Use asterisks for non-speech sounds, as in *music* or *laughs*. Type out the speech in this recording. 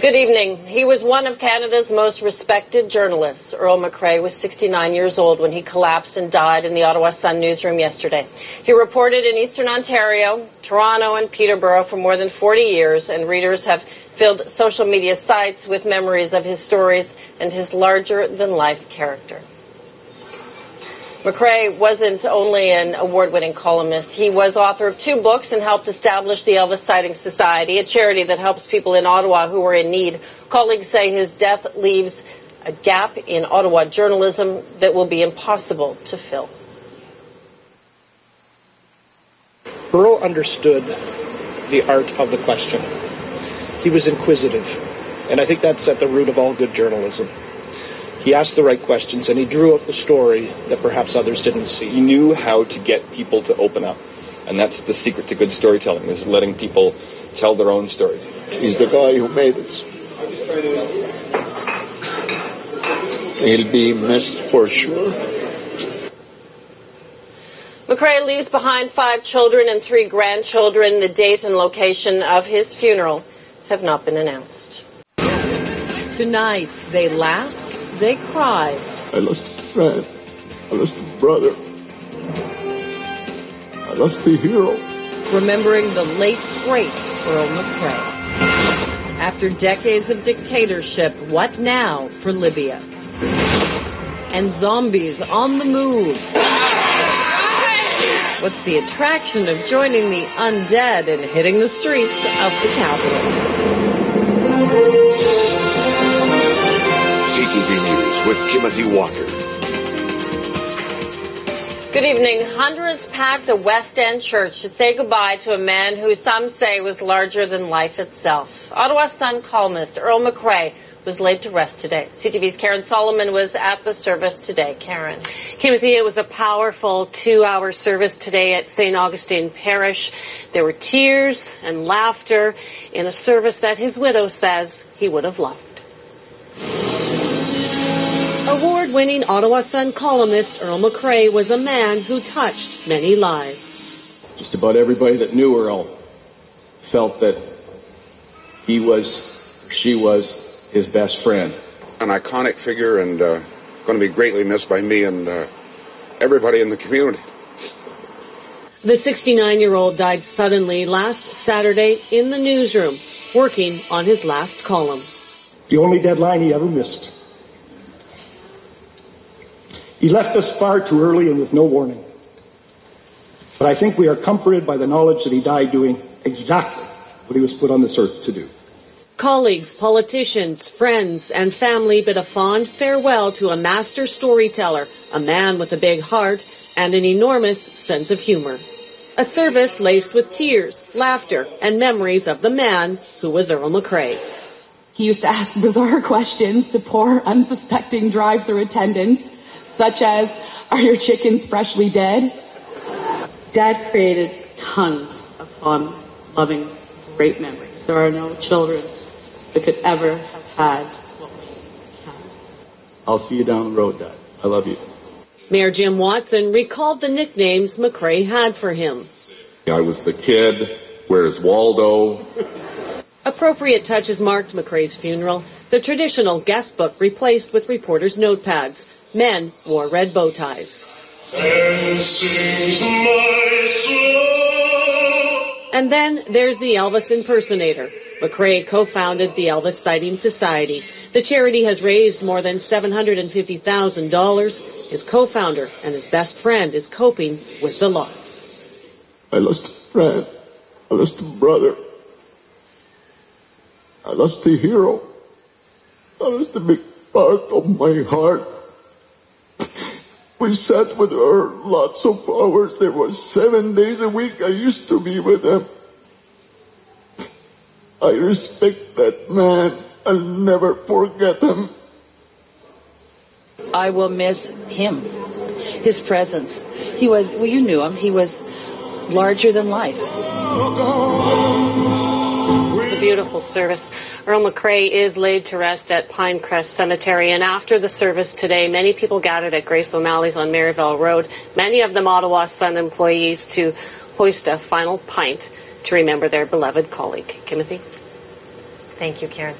Good evening. He was one of Canada's most respected journalists. Earl McRae was 69 years old when he collapsed and died in the Ottawa Sun newsroom yesterday. He reported in Eastern Ontario, Toronto, and Peterborough for more than 40 years, and readers have filled social media sites with memories of his stories and his larger than life character. McRae wasn't only an award-winning columnist. He was author of two books and helped establish the Elvis Sighting Society, a charity that helps people in Ottawa who are in need. Colleagues say his death leaves a gap in Ottawa journalism that will be impossible to fill. Earl understood the art of the question. He was inquisitive, and I think that's at the root of all good journalism. He asked the right questions and he drew out the story that perhaps others didn't see. He knew how to get people to open up. And that's the secret to good storytelling, is letting people tell their own stories. He's the guy who made it. He'll be missed for sure. McRae leaves behind five children and three grandchildren. The date and location of his funeral have not been announced. Tonight, they laughed they cried. I lost a friend. I lost a brother. I lost a hero. Remembering the late, great Earl McRae. After decades of dictatorship, what now for Libya? And zombies on the move. What's the attraction of joining the undead and hitting the streets of the capital? News with Timothy Walker. Good evening. Hundreds packed a West End church to say goodbye to a man who some say was larger than life itself. Ottawa Sun columnist Earl McRae was laid to rest today. CTV's Karen Solomon was at the service today. Karen. Timothy, it was a powerful two hour service today at St. Augustine Parish. There were tears and laughter in a service that his widow says he would have loved. Award winning Ottawa Sun columnist Earl McRae was a man who touched many lives. Just about everybody that knew Earl felt that he was, she was, his best friend. An iconic figure and uh, going to be greatly missed by me and uh, everybody in the community. The 69 year old died suddenly last Saturday in the newsroom, working on his last column. The only deadline he ever missed. He left us far too early and with no warning. But I think we are comforted by the knowledge that he died doing exactly what he was put on this earth to do. Colleagues, politicians, friends, and family bid a fond farewell to a master storyteller, a man with a big heart and an enormous sense of humor. A service laced with tears, laughter, and memories of the man who was Earl McRae. He used to ask bizarre *laughs* questions to poor, unsuspecting drive-through attendants such as, are your chickens freshly dead? Dad created tons of fun, loving, great memories. There are no children that could ever have had what we had. I'll see you down the road, Dad. I love you. Mayor Jim Watson recalled the nicknames McRae had for him. I was the kid. Where's Waldo? Appropriate touches marked McRae's funeral. The traditional guest book replaced with reporters' notepads. Men wore red bow ties. And then there's the Elvis impersonator. McRae co-founded the Elvis Sighting Society. The charity has raised more than $750,000. His co-founder and his best friend is coping with the loss. I lost a friend. I lost a brother. I lost a hero. I lost a big part of my heart. We sat with her lots of hours. There was seven days a week I used to be with him. I respect that man. I'll never forget him. I will miss him, his presence. He was, well, you knew him. He was larger than life beautiful service. Earl McRae is laid to rest at Pinecrest Cemetery, and after the service today, many people gathered at Grace O'Malley's on Merivale Road, many of them Ottawa Sun employees, to hoist a final pint to remember their beloved colleague. Timothy? Thank you, Karen.